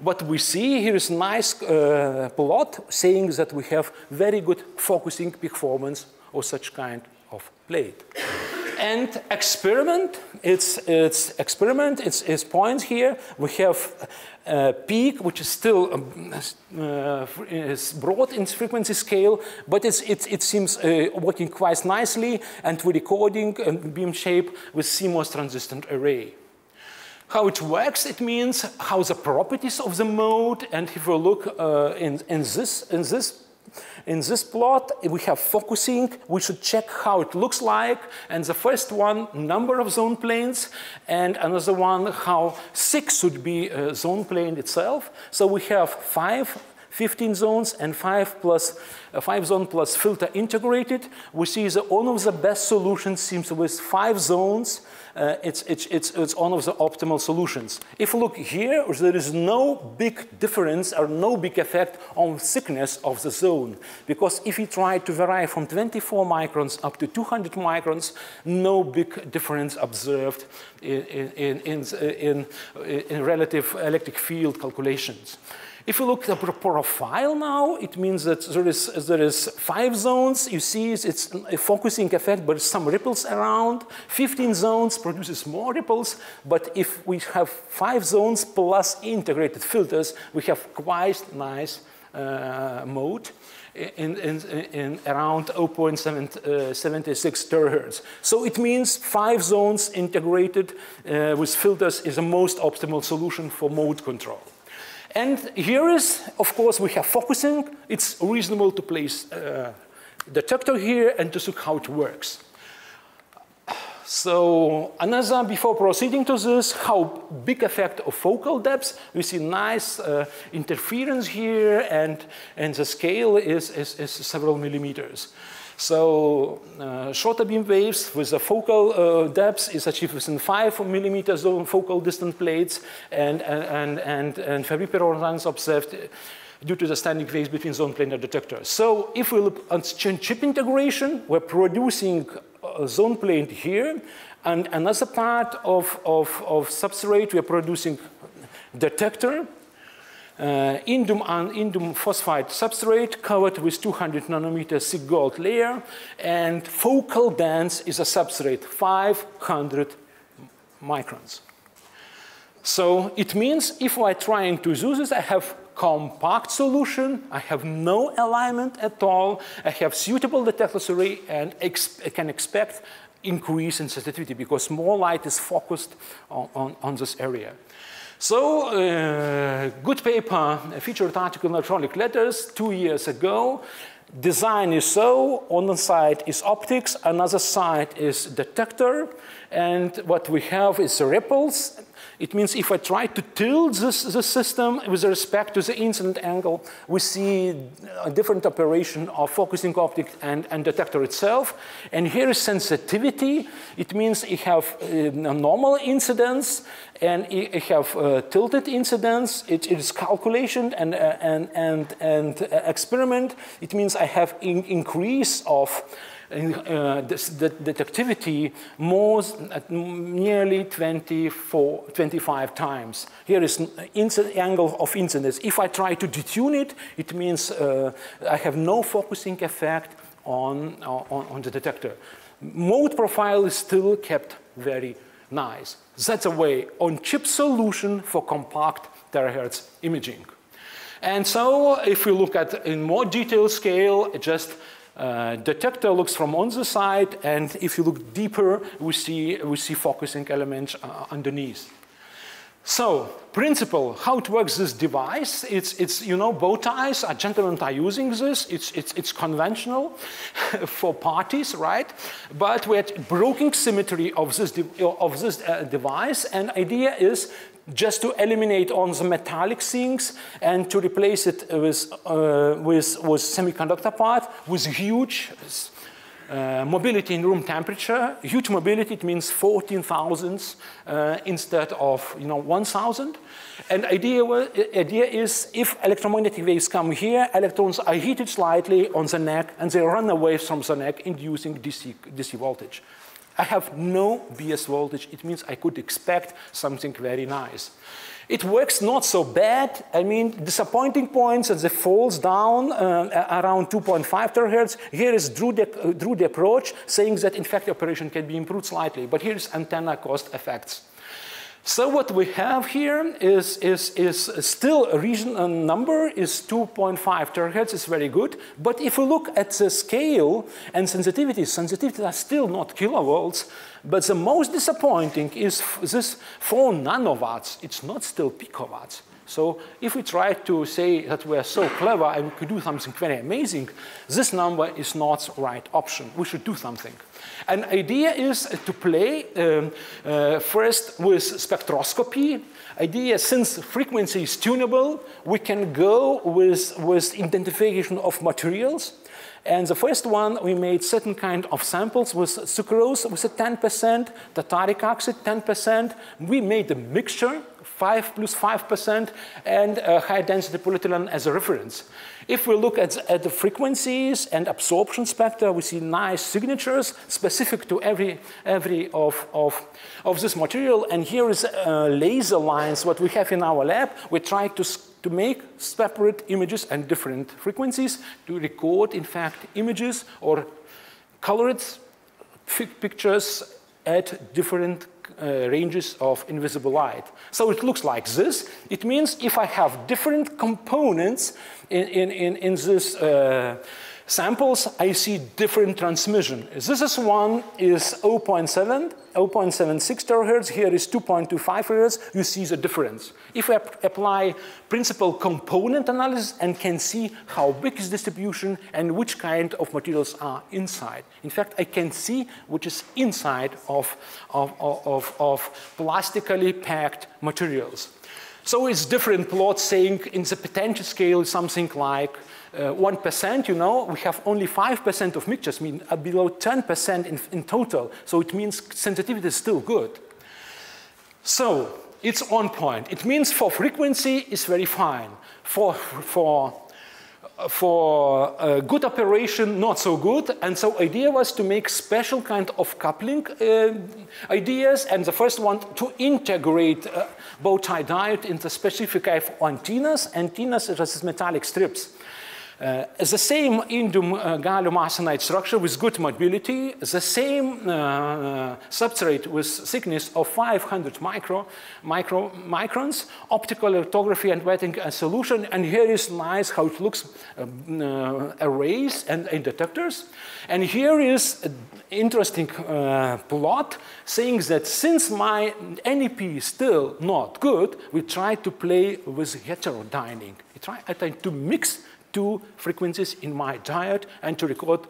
What we see here is nice uh, plot saying that we have very good focusing performance of such kind of plate. And experiment, it's, it's experiment, it's, it's points here. We have a peak, which is still um, uh, is broad in frequency scale, but it's, it, it seems uh, working quite nicely, and we're recording a beam shape with CMOS transistor array. How it works, it means how the properties of the mode, and if we look uh, in, in, this, in this in this plot, we have focusing. We should check how it looks like. And the first one, number of zone planes, and another one, how thick should be a zone plane itself. So we have five 15 zones and 5 plus uh, 5 zone plus filter integrated. We see that one of the best solutions seems with 5 zones uh, it's, it's, it's, it's one of the optimal solutions. If you look here, there is no big difference or no big effect on thickness of the zone. Because if you try to vary from 24 microns up to 200 microns, no big difference observed in, in, in, in, in relative electric field calculations. If you look at the profile now, it means that there is, there is five zones. You see it's a focusing effect, but some ripples around. 15 zones produces more ripples. But if we have five zones plus integrated filters, we have quite nice uh, mode. In, in, in, around 0.76 uh, terahertz. So it means five zones integrated uh, with filters is the most optimal solution for mode control. And here is, of course, we have focusing. It's reasonable to place uh, detector here and to see how it works. So another, before proceeding to this, how big effect of focal depth. We see nice uh, interference here and, and the scale is, is, is several millimeters. So uh, shorter beam waves with the focal uh, depth is achieved within five millimeters of focal distant plates and, and, and, and Fabry-Perot runs observed due to the standing waves between zone planar detectors. So if we look at chip integration, we're producing a zone plane here, and another part of, of, of substrate, we're producing detector, uh, indium, and indium phosphide substrate covered with 200 nanometer SiC gold layer, and focal dense is a substrate, 500 microns. So it means if I'm trying to use this, I have compact solution. I have no alignment at all. I have suitable detector array and ex I can expect increase in sensitivity because more light is focused on, on, on this area. So, uh, good paper, featured article in Electronic Letters two years ago. Design is so, on one side is optics, another side is detector, and what we have is ripples it means if I try to tilt this, this system with respect to the incident angle, we see a different operation of focusing optic and, and detector itself. And here is sensitivity. It means you have uh, normal incidence and you have uh, tilted incidence. It, it is calculation and, uh, and, and, and uh, experiment. It means I have in increase of uh, the detectivity more nearly 24, 25 times. Here is angle of incidence. If I try to detune it, it means uh, I have no focusing effect on, on, on the detector. Mode profile is still kept very nice. That's a way on chip solution for compact terahertz imaging. And so if we look at in more detail scale, just uh, detector looks from on the side, and if you look deeper, we see, we see focusing elements uh, underneath. So, principle, how it works this device, it's, it's you know, bow ties, uh, gentlemen are using this, it's, it's, it's conventional for parties, right? But we're broken symmetry of this, of this uh, device, and idea is just to eliminate on the metallic things and to replace it with, uh, with, with semiconductor part with huge uh, mobility in room temperature. Huge mobility, it means 14,000 uh, instead of you know, 1,000. And idea, idea is if electromagnetic waves come here, electrons are heated slightly on the neck and they run away from the neck inducing DC, DC voltage. I have no BS voltage. It means I could expect something very nice. It works not so bad. I mean, disappointing points as it falls down uh, around 2.5 terahertz. Here is Drude, uh, Drude approach saying that in fact the operation can be improved slightly. But here's antenna cost effects. So what we have here is, is, is still a region a number is 2.5 terahertz is very good. But if we look at the scale and sensitivity, sensitivity are still not kilovolts. But the most disappointing is this 4 nanowatts. It's not still picowatts. So if we try to say that we're so clever and we could do something very amazing, this number is not the right option. We should do something. An idea is to play um, uh, first with spectroscopy. Idea, since frequency is tunable, we can go with, with identification of materials. And the first one, we made certain kind of samples with sucrose with a 10%, tartaric acid 10%. We made a mixture, 5 plus 5%, and high density polyethylene as a reference. If we look at, at the frequencies and absorption spectra, we see nice signatures specific to every, every of, of, of this material. And here is uh, laser lines, what we have in our lab. We try to to make separate images and different frequencies to record, in fact, images or colored pictures at different uh, ranges of invisible light. So it looks like this. It means if I have different components in, in, in, in this uh, samples, I see different transmission. This is one is 0.7, 0.76 terahertz, here is 2.25 hertz, you see the difference. If I apply principal component analysis and can see how big is distribution and which kind of materials are inside. In fact, I can see which is inside of, of, of, of plastically packed materials. So it's different plots saying in the potential scale something like 1%, uh, you know, we have only 5% of mixtures, mean uh, below 10% in, in total. So it means sensitivity is still good. So it's on point. It means for frequency, it's very fine. For, for, for a good operation, not so good. And so idea was to make special kind of coupling uh, ideas. And the first one to integrate uh, bow tie diode into specific of antennas. Antennas are metallic strips. Uh, the same indium uh, gallium arsenide structure with good mobility, the same uh, substrate with thickness of 500 micro, micro, microns, optical lithography and wetting solution, and here is nice how it looks um, uh, arrays and, and, detectors. And here is an interesting uh, plot saying that since my NEP is still not good, we try to play with heterodyning. We try to mix two frequencies in my diode and to record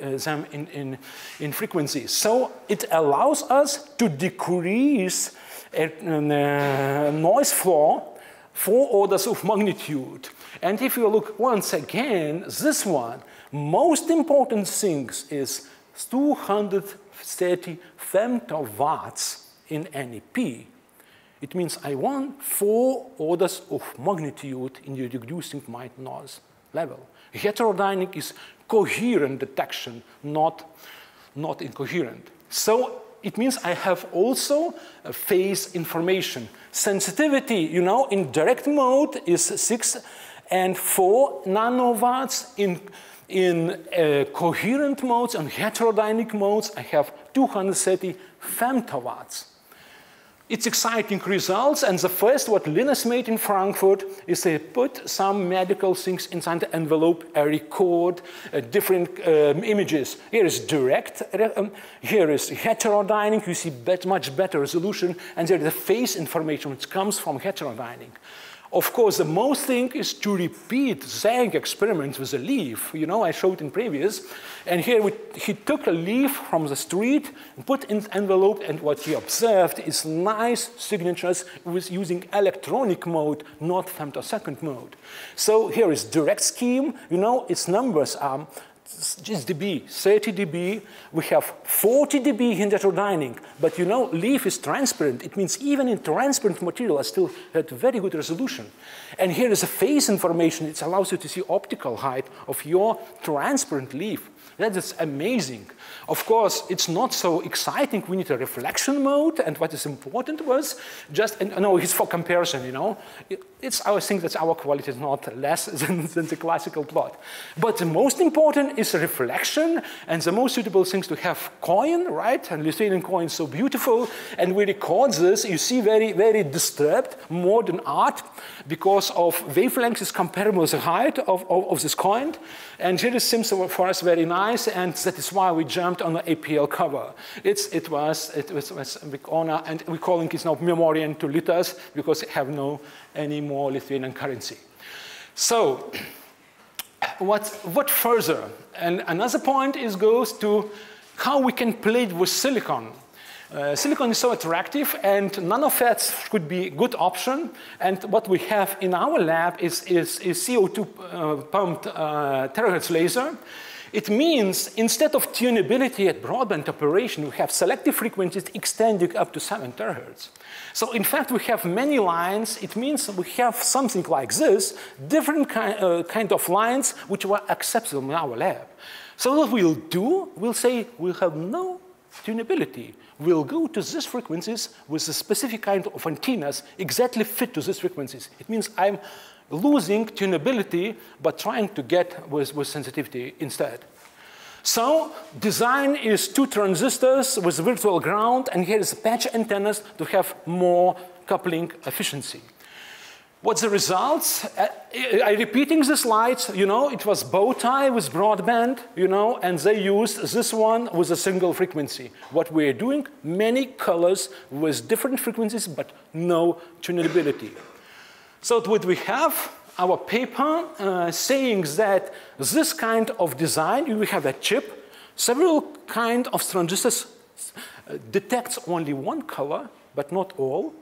uh, them in, in, in frequencies. So it allows us to decrease a, uh, noise floor four orders of magnitude. And if you look once again, this one, most important things is 230 femtowatts in NEP. It means I want four orders of magnitude in reducing my noise level. Heterodynamic is coherent detection, not, not incoherent. So it means I have also phase information. Sensitivity, you know, in direct mode is 6 and 4 nanowatts. In, in uh, coherent modes and heterodynamic modes, I have 230 femtowatts. It's exciting results, and the first what Linus made in Frankfurt is they put some medical things inside the envelope, a record uh, different um, images. Here is direct, um, here is heterodyning. you see bet much better resolution, and there is the phase information which comes from heterodynamic. Of course, the most thing is to repeat Zhang experiments with a leaf. You know, I showed in previous. And here we, he took a leaf from the street, and put in the envelope, and what he observed is nice signatures with using electronic mode, not femtosecond mode. So here is direct scheme. You know, its numbers are just dB, 30 dB. We have 40 dB in but you know, leaf is transparent. It means even in transparent material, I still had very good resolution. And here is a phase information. It allows you to see optical height of your transparent leaf. That is amazing. Of course, it's not so exciting. We need a reflection mode, and what is important was just, and, no, it's for comparison, you know. It, it's our thing that our quality is not less than, than, the classical plot. But the most important is reflection, and the most suitable things to have coin, right? And Lithuanian coin is so beautiful, and we record this. You see very, very disturbed modern art because of wavelength is comparable with the height of, of, of this coin. And it seems for us very nice, and that is why we jumped on the APL cover. It's, it was, it was, was a big honor, and we're calling it now Memoriam to Litas because they have no any more Lithuanian currency. So, what, what further? And another point is goes to how we can play with silicon. Uh, silicon is so attractive and nanofets could be a good option. And what we have in our lab is, is, is CO2 uh, pumped uh, terahertz laser. It means instead of tunability at broadband operation, we have selective frequencies extending up to 7 terahertz. So in fact, we have many lines. It means we have something like this, different kind, uh, kind of lines which were acceptable in our lab. So what we'll do, we'll say we'll have no tunability will go to these frequencies with a specific kind of antennas exactly fit to these frequencies. It means I'm losing tunability, but trying to get with, with sensitivity instead. So design is two transistors with virtual ground, and here is patch antennas to have more coupling efficiency. What's the results? Uh, I, repeating the slides, you know, it was bow tie with broadband, you know, and they used this one with a single frequency. What we're doing, many colors with different frequencies, but no tunability. So what we have, our paper uh, saying that this kind of design, you have a chip, several kind of transistors uh, detects only one color, but not all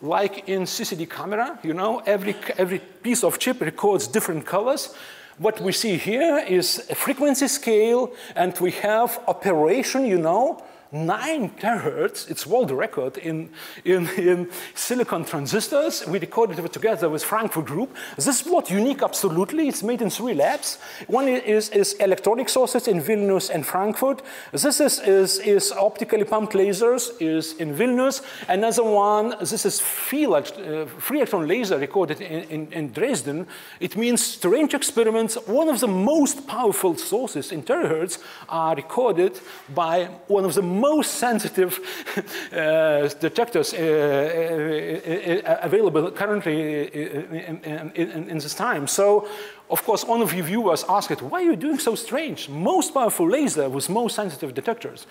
like in CCD camera, you know, every, every piece of chip records different colors. What we see here is a frequency scale, and we have operation, you know, 9 terahertz, it's world record in, in, in silicon transistors. We recorded it together with Frankfurt Group. This is not unique absolutely, it's made in three labs. One is, is electronic sources in Vilnius and Frankfurt. This is, is, is optically pumped lasers is in Vilnius. Another one, this is free, uh, free electron laser recorded in, in, in Dresden. It means strange experiments. One of the most powerful sources in terahertz are recorded by one of the most sensitive uh, detectors uh, uh, available currently in, in, in, in, this time. So, of course, one of you viewers asked, why are you doing so strange? Most powerful laser with most sensitive detectors.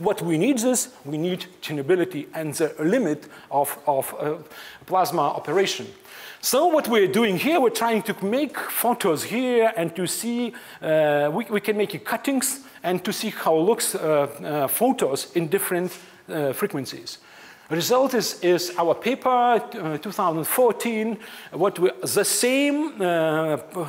What we need is, we need tunability and the limit of, of uh, plasma operation. So what we're doing here, we're trying to make photos here and to see, uh, we, we can make cuttings and to see how looks uh, uh, photos in different uh, frequencies. The result is, is our paper, uh, 2014, what we, the same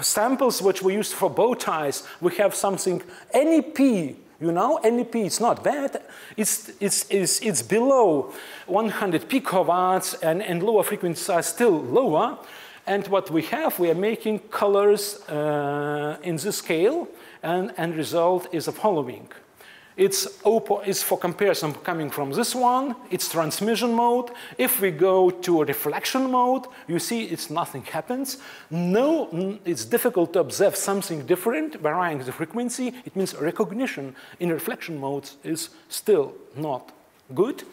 samples which we used for bow ties, we have something, NEP, you know, NEP, it's not bad, it's, it's, it's, it's below 100 picowatts and, and lower frequencies are still lower. And what we have, we are making colors uh, in this scale and end result is the following. It's, it's for comparison coming from this one, it's transmission mode. If we go to reflection mode, you see it's nothing happens. No, it's difficult to observe something different, varying the frequency. It means recognition in reflection modes is still not good.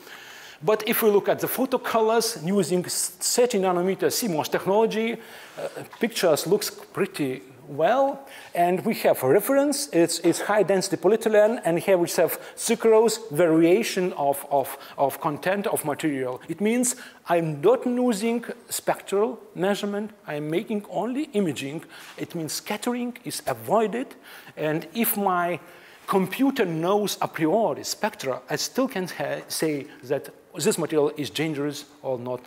But if we look at the photo colors using 30 nanometer CMOS technology, uh, pictures looks pretty well. And we have a reference, it's, it's high density polyethylene, and here we have sucrose variation of, of, of content of material. It means I'm not using spectral measurement, I'm making only imaging. It means scattering is avoided, and if my computer knows a priori spectra, I still can say that this material is dangerous or not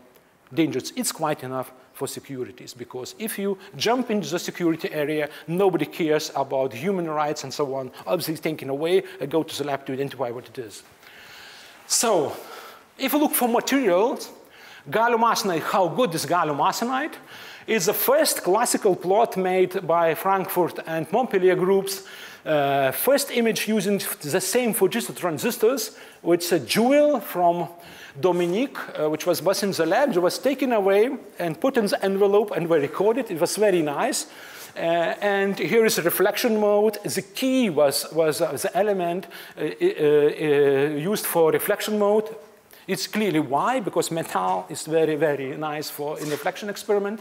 dangerous. It's quite enough for securities because if you jump into the security area, nobody cares about human rights and so on. Obviously, it's taken away and go to the lab to identify what it is. So, if you look for materials, gallium arsenide, how good is gallium arsenide? It's the first classical plot made by Frankfurt and Montpellier groups. Uh, first image using the same photosynthesis transistors, which is a jewel from Dominique, uh, which was, was in the lab, was taken away and put in the envelope and were recorded. It was very nice. Uh, and here is a reflection mode. The key was, was uh, the element uh, uh, uh, used for reflection mode. It's clearly why, because metal is very, very nice for in reflection experiment.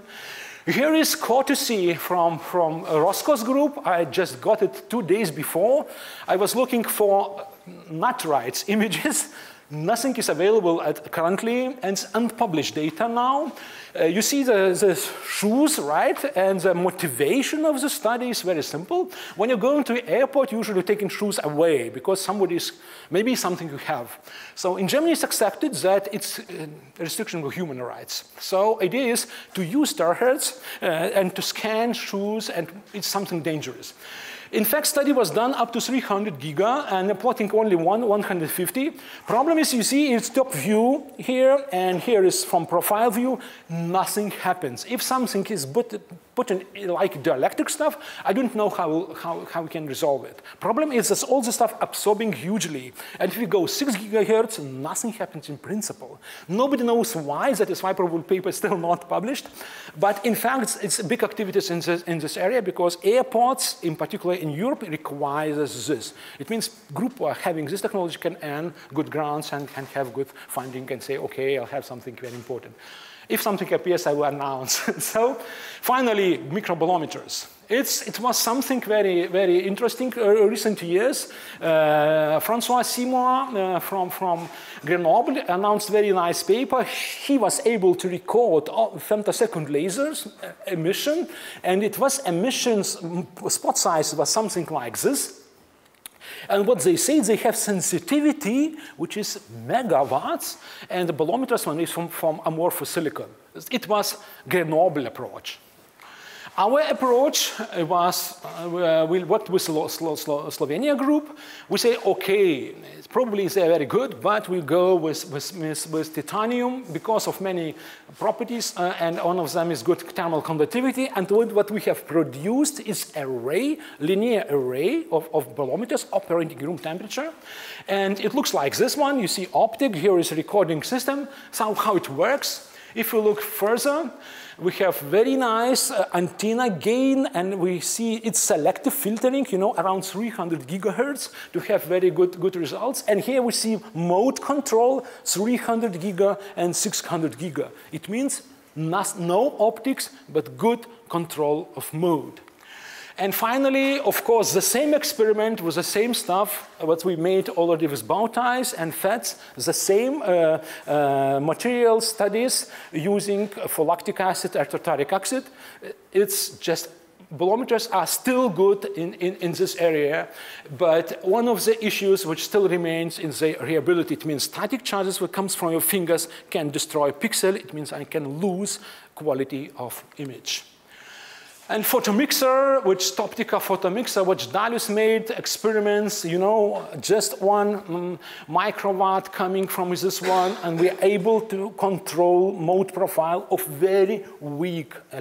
Here is courtesy from, from Roskos' group. I just got it two days before. I was looking for nitrides images Nothing is available at currently, and unpublished data now. Uh, you see the, the, shoes, right? And the motivation of the study is very simple. When you're going to the airport, usually taking shoes away because somebody's, maybe something you have. So in Germany, it's accepted that it's a restriction of human rights. So idea is to use terahertz uh, and to scan shoes, and it's something dangerous. In fact, study was done up to 300 giga and plotting only one, 150. Problem is, you see, it's top view here, and here is from profile view, nothing happens. If something is put, put in like dielectric stuff, I don't know how, how, how we can resolve it. Problem is that all the stuff absorbing hugely. And if we go 6 gigahertz, nothing happens in principle. Nobody knows why, that is why probably paper is still not published. But in fact, it's, big activities in this, in this area because airports, in particular in Europe, requires this. It means group are having this technology can earn good grants and can have good funding and say, okay, I'll have something very important. If something appears, I will announce. so finally, microbolometers. It's, it was something very, very interesting uh, recent years. Uh, Francois Simoens uh, from, from Grenoble announced very nice paper. He was able to record femtosecond lasers uh, emission, and it was emissions, spot size was something like this. And what they say, they have sensitivity, which is megawatts, and the bolometers one is from, from amorphous silicon. It was Grenoble approach. Our approach was, uh, we worked with Slo Slo Slo Slovenia group. We say, okay, probably they're very good, but we go with, with, with, with titanium because of many properties, uh, and one of them is good thermal conductivity. And what we have produced is array, linear array of, of bolometers operating room temperature. And it looks like this one. You see optic, here is recording system. So how it works. If you look further, we have very nice uh, antenna gain and we see it's selective filtering, you know, around 300 gigahertz to have very good, good results. And here we see mode control, 300 giga and 600 giga. It means no optics, but good control of mode. And finally, of course, the same experiment with the same stuff, what we made already with bow ties and FETs, the same uh, uh, material studies using for lactic acid or tartaric acid. It's just bolometers are still good in, in, in, this area, but one of the issues which still remains is the reliability. It means static charges that comes from your fingers can destroy pixel. It means I can lose quality of image. And photomixer, which Toptica photomixer, which Dalius made experiments, you know, just one um, microwatt coming from this one, and we're able to control mode profile of very weak uh,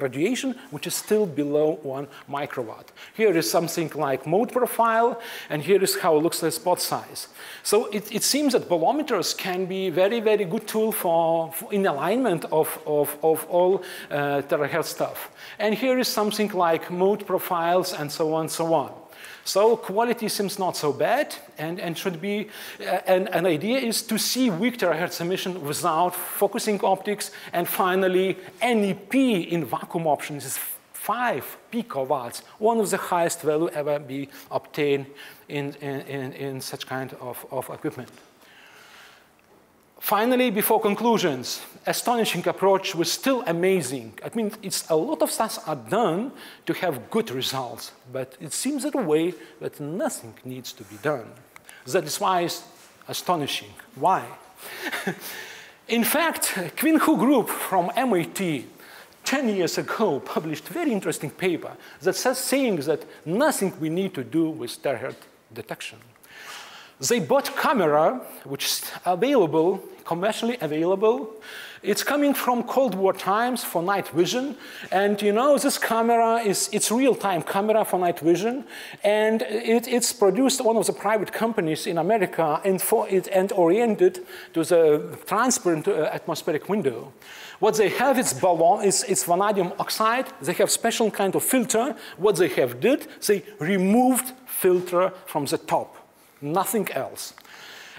radiation, which is still below one microwatt. Here is something like mode profile, and here is how it looks like spot size. So it, it seems that bolometers can be very, very good tool for, for in alignment of, of, of all uh, terahertz stuff. And here is something like mode profiles and so on and so on. So quality seems not so bad and, and should be, uh, and an idea is to see weak terahertz emission without focusing optics. And finally, NEP in vacuum options is 5 picowatts, one of the highest value ever be obtained in, in, in such kind of, of equipment. Finally, before conclusions, astonishing approach was still amazing. I mean, it's a lot of stuff are done to have good results, but it seems that a way that nothing needs to be done. That is why it's astonishing. Why? In fact, Qing Hu Group from MIT 10 years ago published a very interesting paper that says saying that nothing we need to do with terahertz detection. They bought camera, which is available, commercially available. It's coming from Cold War times for night vision. And you know, this camera is, it's real-time camera for night vision. And it, it's produced one of the private companies in America and, for it, and oriented to the transparent uh, atmospheric window. What they have is balloon, is, it's vanadium oxide. They have special kind of filter. What they have did, they removed filter from the top nothing else.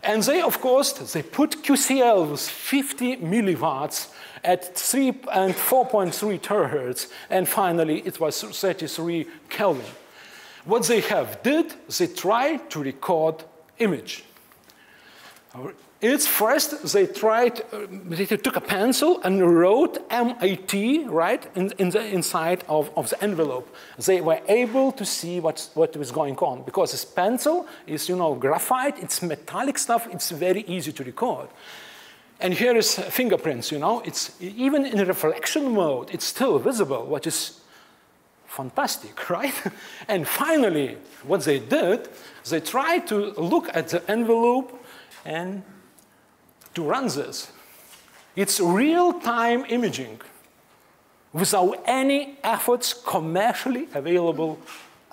And they, of course, they put QCL with 50 milliwatts at 3 and 4.3 terahertz, and finally it was 33 Kelvin. What they have did, they tried to record image. It's first they tried, uh, they took a pencil and wrote MIT, right, in, in the inside of, of the envelope. They were able to see what, what was going on because this pencil is, you know, graphite, it's metallic stuff, it's very easy to record. And here is fingerprints, you know, it's even in reflection mode, it's still visible, which is fantastic, right? and finally, what they did, they tried to look at the envelope and to run this. It's real-time imaging without any efforts, commercially available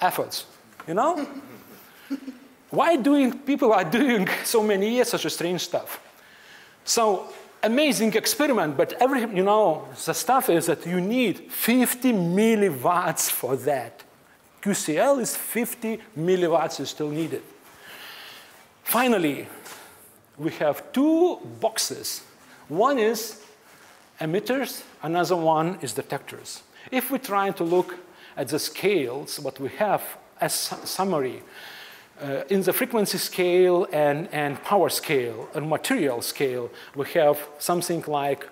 efforts, you know? Why doing, people are doing so many years such a strange stuff? So amazing experiment, but every, you know, the stuff is that you need 50 milliwatts for that. QCL is 50 milliwatts is still needed. Finally, we have two boxes. One is emitters, another one is detectors. If we try to look at the scales, what we have as summary, uh, in the frequency scale and, and power scale and material scale, we have something like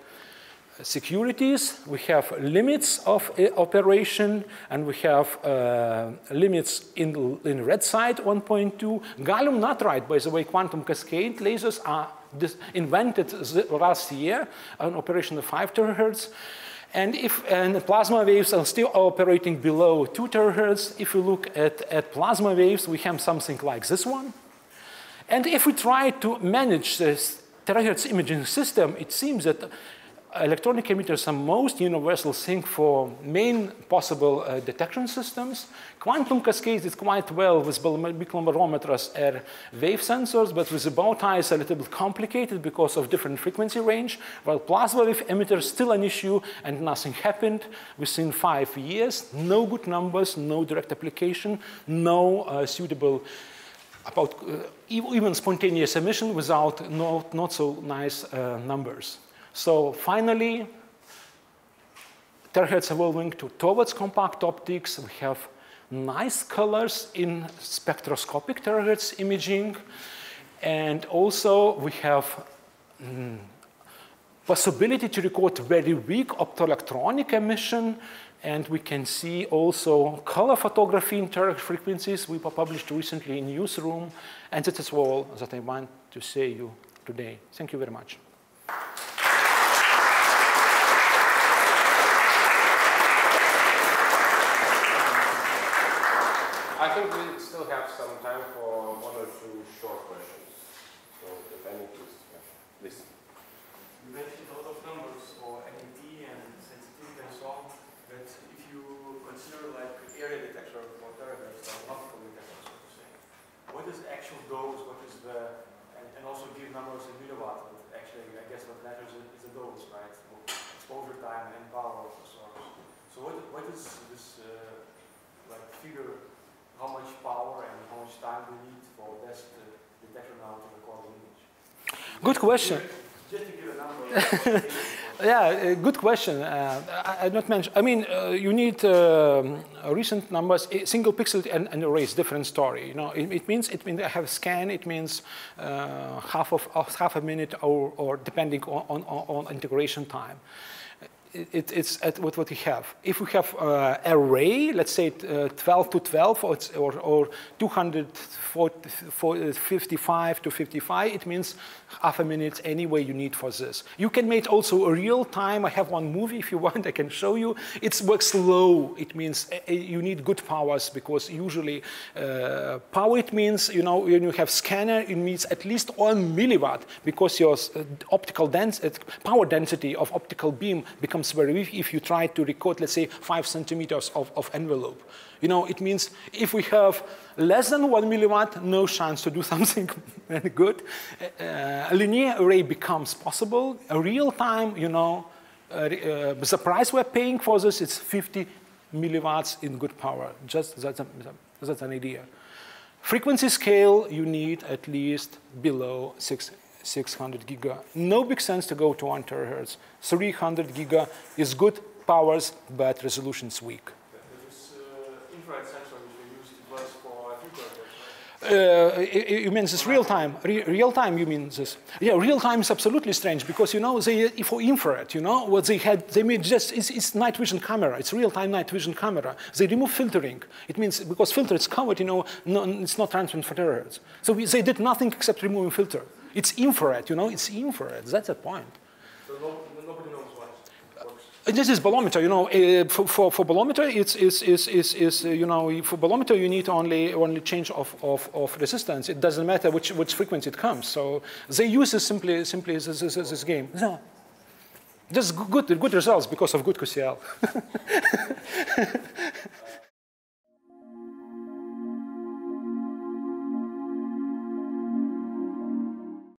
securities, we have limits of uh, operation, and we have uh, limits in, in red side 1.2. Gallium nitride, by the way, quantum cascade lasers are invented last year an operation of 5 terahertz. And if and plasma waves are still operating below 2 terahertz, if we look at, at plasma waves, we have something like this one. And if we try to manage this terahertz imaging system, it seems that electronic emitters are most universal thing for main possible uh, detection systems. Quantum cascades is quite well with bicolometerators and wave sensors, but with the bow tie it's a little bit complicated because of different frequency range, while plasma wave emitters still an issue and nothing happened within five years. No good numbers, no direct application, no uh, suitable about uh, even spontaneous emission without not, not so nice uh, numbers. So finally, terahertz evolving to, towards compact optics. We have nice colors in spectroscopic terahertz imaging. And also we have mm, possibility to record very weak optoelectronic emission. And we can see also color photography in terahertz frequencies we published recently in Newsroom. And that is all that I want to say you today. Thank you very much. I think we still have some time for one or two short questions. So if any, please. Yeah. Please. You mentioned a lot of numbers for NET and sensitivity and so on, but if you consider like area detection for terahertz, or optical detection, so to say, what is actual dose, what is the, and, and also give numbers in milliwatt, but actually I guess what matters is, is the dose, right? Exposure time and power of the source. So what, what is this uh, like figure how much power and how much time we need for uh, detector now to record image? Good question. Just to give a number. yeah, good question. Uh, I, I not mention. I mean, uh, you need um, recent numbers. Single pixel and, and array different story. You know, it, it, means it means I have a scan. It means uh, half of half a minute or, or depending on, on, on integration time it, it's at what, what we have. If we have uh, array, let's say uh, 12 to 12 or, or, or 255 to 55, it means half a minute anyway you need for this. You can make also a real time. I have one movie if you want, I can show you. It works slow. It means uh, you need good powers because usually uh, power it means, you know, when you have scanner, it means at least one milliwatt because your uh, optical density, power density of optical beam becomes very weak if you try to record, let's say, five centimeters of, of envelope. You know, it means if we have less than one milliwatt, no chance to do something good. Uh, a linear array becomes possible. A real time, you know, uh, uh, the price we're paying for this is 50 milliwatts in good power. Just that's, a, that's an idea. Frequency scale, you need at least below six, 600 giga. No big sense to go to one terahertz. 300 giga is good powers, but resolution is weak. Uh, you mean this real time? Re real time, you mean this? Yeah, real time is absolutely strange because you know they for infrared, you know what they had, they made just it's, it's night vision camera. It's real time night vision camera. They remove filtering. It means because filter is covered, you know, no, it's not transparent for terahertz. So we, they did nothing except removing filter. It's infrared, you know, it's infrared. That's the point. So nobody knows why this is bolometer, you know, uh, for, for, for, bolometer, it's, it's, it's, it's, it's uh, you know, for bolometer, you need only, only change of, of, of resistance. It doesn't matter which, which frequency it comes. So they use this simply, simply this, this, this game. Yeah. Just good, good results because of good QCL.